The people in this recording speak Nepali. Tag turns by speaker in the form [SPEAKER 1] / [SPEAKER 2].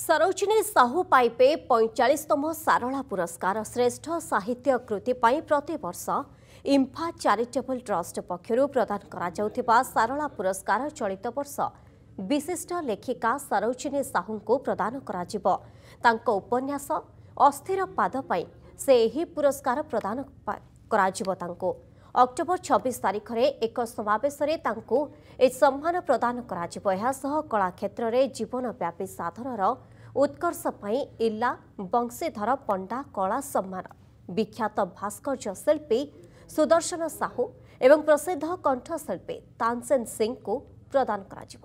[SPEAKER 1] साहू साहु पापे पैँचालिसतम सारला पुरस्कार श्रेष्ठ साहित्य कृति प्रती वर्ष इम्फा चारिटेबल ट्रस्ट पक्ष प्रदान सारला पुरस्कार चलित वर्ष विशिष्ट लेखिक साहू को प्रदान उपन्यास अस्थिर पाद से यही पुरस्कार प्रदान ଅକ୍ଟୋବର ଛବିଶ ତାରିଖରେ ଏକ ସମାବେଶରେ ତାଙ୍କୁ ଏହି ସମ୍ମାନ ପ୍ରଦାନ କରାଯିବ ଏହାସହ କଳା କ୍ଷେତ୍ରରେ ଜୀବନବ୍ୟାପୀ ସାଧନର ଉତ୍କର୍ଷ ପାଇଁ ଇଲା ବଂଶୀଧର ପଣ୍ଡା କଳା ସମ୍ମାନ ବିଖ୍ୟାତ ଭାସ୍କର୍ଯ୍ୟ ଶିଳ୍ପୀ ସୁଦର୍ଶନ ସାହୁ ଏବଂ ପ୍ରସିଦ୍ଧ କଣ୍ଠଶିଳ୍ପୀ ତାନସେନ ସିଂଙ୍କୁ ପ୍ରଦାନ କରାଯିବ